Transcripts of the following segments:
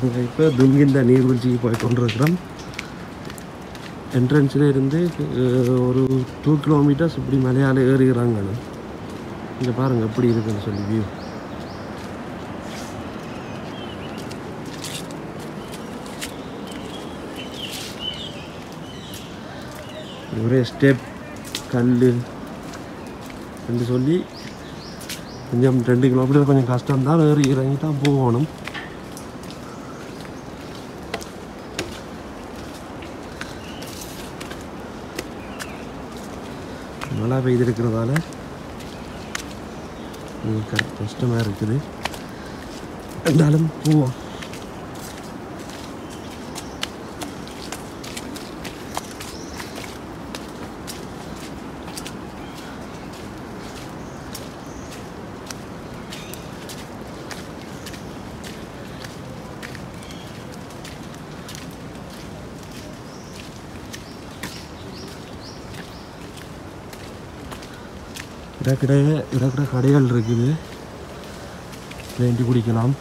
நாங்கள் இப்போ துல்கிந்த நீர்வீழ்ச்சிக்கு போய் கொண்டிருக்கிறோம். என்ட்ரன்ஸில் இருந்து ஒரு டூ கிலோமீட்டர்ஸ் இப்படி மலையால் ஏறுகிறாங்க. இங்கே பாருங்கள் எப்படி இருக்குன்னு சொல்லி வியூ ஒரே ஸ்டெப் கல் என்று சொல்லி கொஞ்சம் ரெண்டு கிலோமீட்டர் கொஞ்சம் கஷ்டம்தான் ஏறி இறங்கி தான் போகணும். மழை பெய்திருக்கிறதால கொஞ்சம் க- கஷ்டமாக இருக்குது. இருந்தாலும் போவோம். இடக்கிட இடக்கிட கடைகள் இருக்குது வேண்டி குடிக்கலாம்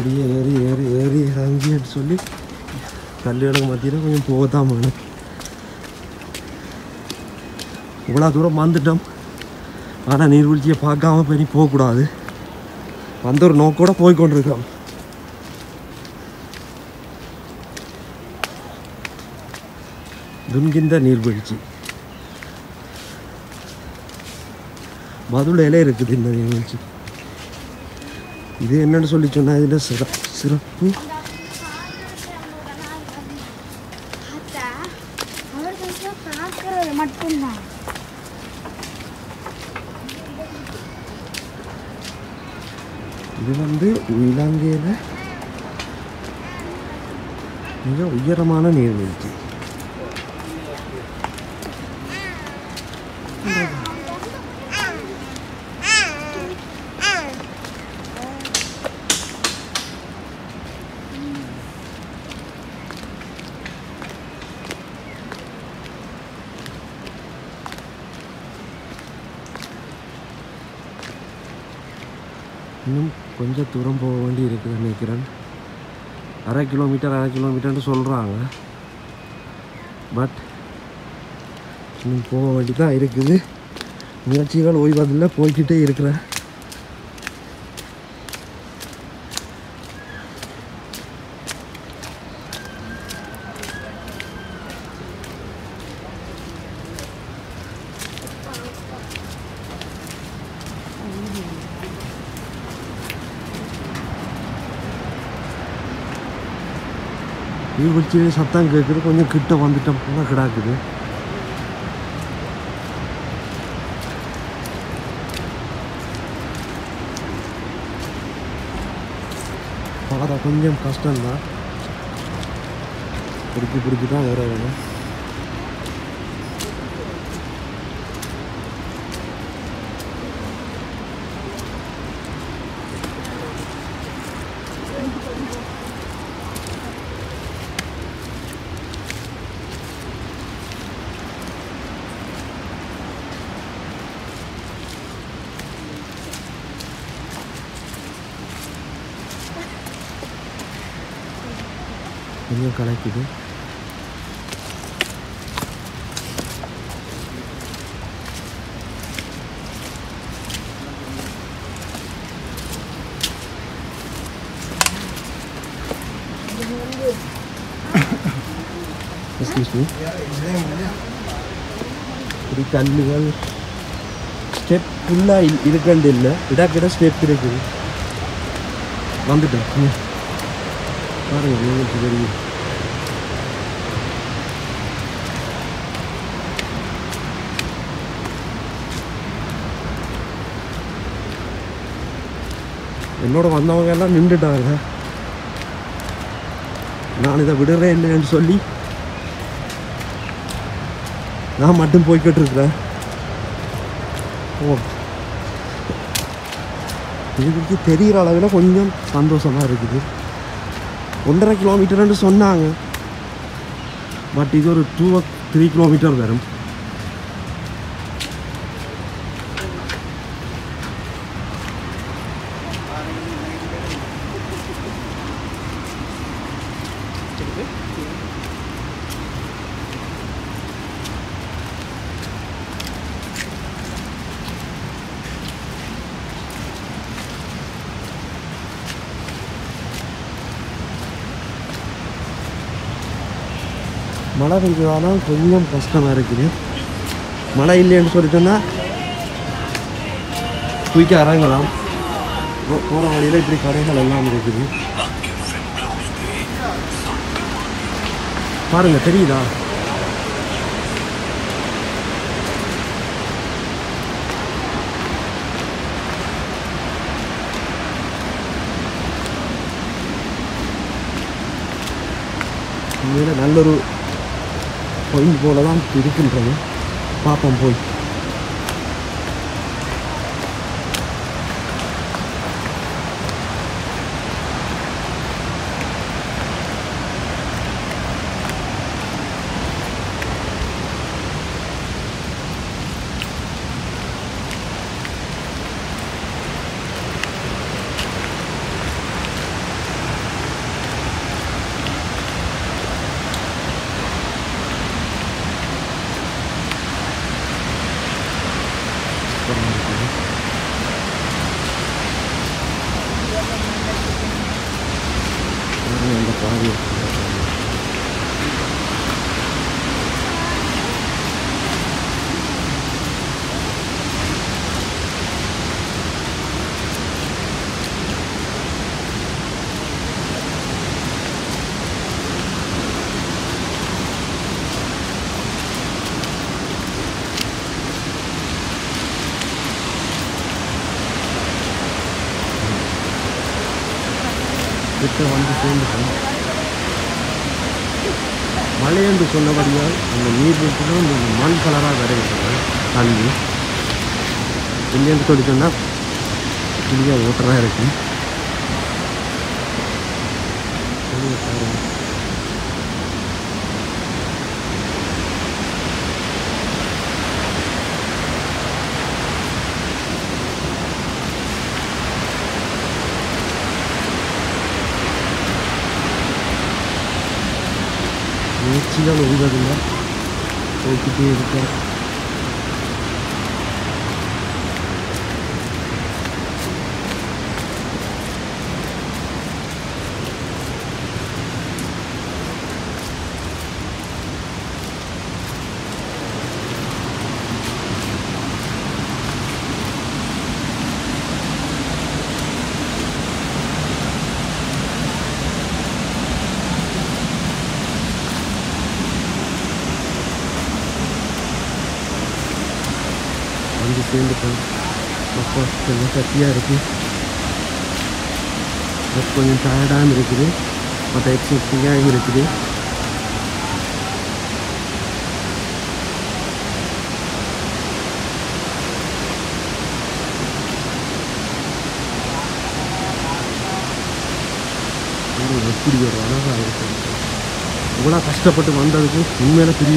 அப்படியே ஏறி ஏறி ஏறி இறங்கின்னு சொல்லி கல்லுகளுக்கு மத்தியில் கொஞ்சம் போகத்தான் வேணும் இவ்வளோ தூரம் வந்துட்டோம். ஆனால் நீர்வீழ்ச்சியை பார்க்காம போய் போகக்கூடாது. வந்த ஒரு நோக்கோட போய் கொண்டிருக்கோம் துன்கிந்த நீர்வீழ்ச்சி. மதுளையில இருக்குது இந்த நீர்வீழ்ச்சி. இது என்னன்னு சொல்லி சொன்னா இதில் சிற சிறப்பு மட்டும்தான். இது வந்து இலங்கையில் மிக உயரமான நீர்வீழ்ச்சி. இன்னும் கொஞ்சம் தூரம் போக வேண்டி இருக்குது நினைக்கிறேன். அரை கிலோமீட்டர் அரை கிலோமீட்டர்னு சொல்கிறாங்க பட் இன்னும் போக வேண்டி தான் இருக்குது. முயற்சிகள் ஓய்வதில்லை போய்கிட்டே இருக்கிறேன். நீர்வீழ்ச்சி சத்தம் கேட்குது கொஞ்சம் கிட்ட வந்துட்டோம் போல கிடாக்குது. பாதை கொஞ்சம் கஷ்டம்தான். பிடிச்சி பிடிச்சி தான் வேறு வேணும். கொஞ்சம் கலக்குது எக்ஸ்கியூஸ் மீ இப்படி கல்லுகள் ஸ்டெப் ஃபுல்லாக இருக்கண்டு இல்லை இடக்கிட ஸ்டெப் இருக்குது வந்துட்டேன் ம். பாருங்க என்னோட வந்தவங்க எல்லாம் நின்றுட்டாங்க. நான் இதை விடுறேன் இல்லைன்னு சொல்லி நான் மட்டும் போய்கிட்டு இருக்கிறேன். ஓ. இதுக்கு தெரிகிற அளவில் கொஞ்சம் சந்தோஷமாக இருக்குது. ஒன்றரை கிலோமீட்டர்னு சொன்னாங்க. பட் இது ஒரு டூ த்ரீ கிலோமீட்டர் வரும். மழை பெஞ்சதால கொஞ்சம் கஷ்டமாக இருக்குது. மழை இல்லைன்னு சொல்லிட்டோன்னா குயிக்க இறங்கலாம் போகிற வழியில் இப்படி கடைகள் எல்லாம் இருக்குது. பாருங்கள் தெரியுதா? உண்மையில நல்லொரு பொயின் போல தான் இருக்கின்றது. பார்ப்போம் போய் பாருங்க அந்த பாதி கிட்ட வந்து சேர்ந்துட்டோம். மழை என்று சொன்னபடியால் அந்த நீர் வீட்டிலும் இந்த மண் கலராக கிடைக்கிறது தண்ணி. இல்லைன்னு சொல்லி சொன்னால் கிளியாக ஓட்டராக இருக்கு வெளிய பாருங்க. முயற்சிகள் ஒழுங்கதில்லை போய்கிட்டே இருக்கேன் வந்து சேர்ந்துட்டேன் அப்போ கொஞ்சம் சத்தியாக இருக்குது கொஞ்சம் டயர்டாகவும் இருக்குது. மற்ற எக்ஸசைஸிங்காகவும் இருக்குது. எப்படி ஒரு அழகாக இருக்குது இவ்வளோ கஷ்டப்பட்டு வந்ததுக்கு உண்மையில பெரிய